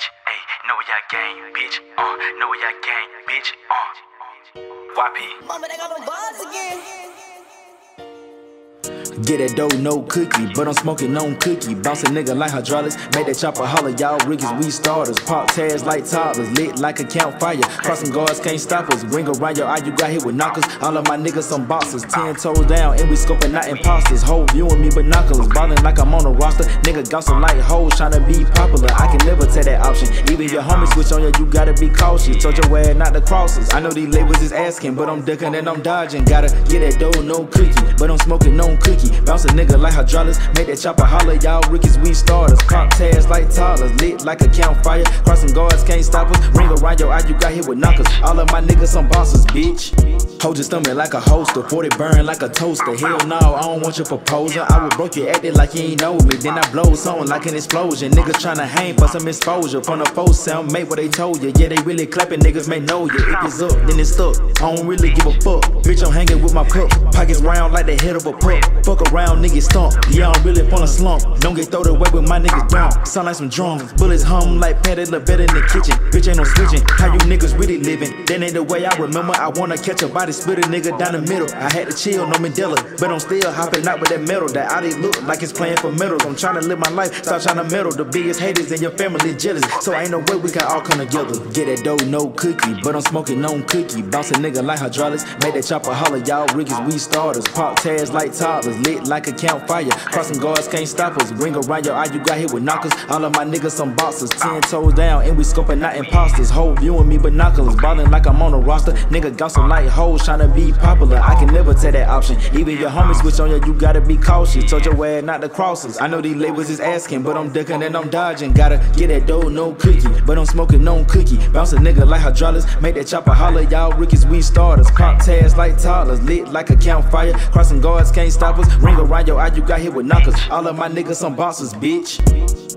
bitch. Hey, know we got gang, bitch. Uh, know we got gang, bitch. Uh, YP. Mama, they got them again. Get that dough, no cookie, but I'm smoking on cookie. Bounce a nigga like hydraulics, make that chopper holler, y'all rookies, we starters. Pop tags like toddlers, lit like a campfire. Crossing guards can't stop us. Ring around your eye, you got hit with knockers. All of my niggas some boxers, ten toes down, and we scoping not imposters. Whole viewing me binoculars, ballin' like I'm on a roster. Nigga got some light hoes tryna be popular. I can never take that option. Even your homies switch on you, you gotta be cautious. Told your ass not the crosses. I know these labels is asking, but I'm ducking and I'm dodging. Gotta get that dough, no cookie, but I'm smoking on cookie. Bounce a nigga like hydraulics, make that chopper holler. Y'all rookies, we starters. Tags like toddlers, lit like a campfire. Crossing guards can't stop us. Ring around your eye, you got hit with knockers. All of my niggas some bosses, bitch. Hold your stomach like a holster, 40 burn like a toaster. Hell no, I don't want your proposal. I would broke you acting like you ain't know me. Then I blow something like an explosion. Niggas tryna hang for some exposure. From the foe sound, mate what they told you. Yeah, they really clapping, niggas may know you. If it's up, then it's stuck. I don't really give a fuck. Bitch, I'm hanging with my cup. Pockets round like the head of a pup. Fuck around, niggas stomp. Yeah, I'm really on a slump. Don't get throwed away with my niggas dumb. Sound like some drums. Bullets hum like patted the bed in the kitchen. Bitch ain't no switching. How you niggas really living? That ain't the way I remember. I wanna catch a body, split a nigga down the middle. I had to chill, no Mandela. But I'm still hopping out with that metal. That Audi look like it's playing for medals. I'm trying to live my life, stop trying to meddle. The biggest haters in your family jealous. So ain't no way we can all come together. Get that dough, no cookie. But I'm smoking on cookie. Bounce a nigga like hydraulics. Make that chopper holler, y'all rookies, we starters. Pop tags like toddlers, lit like a campfire. Crossing guards can't stop us. Ring around your eye, you got hit with knockers. All of my niggas some boxers. Ten toes down, and we scoping not imposters. Whole viewing me binoculars. Ballin' like I'm on a roster. Nigga got some light hoes tryna be popular. I can never take that option. Even your homies switch on you, you gotta be cautious. Told your ass not the crosses. I know these labels is asking, but I'm ducking and I'm dodging. Gotta get that dough, no cookie. But I'm smoking no cookie. Bounce a nigga like hydraulics. Make that chopper holler, y'all rookies, we starters. Pop tags like toddlers. Lit like a campfire. Crossing guards can't stop us. Ring around your eye, you got hit with knockers. All of my niggas some bosses, bitch.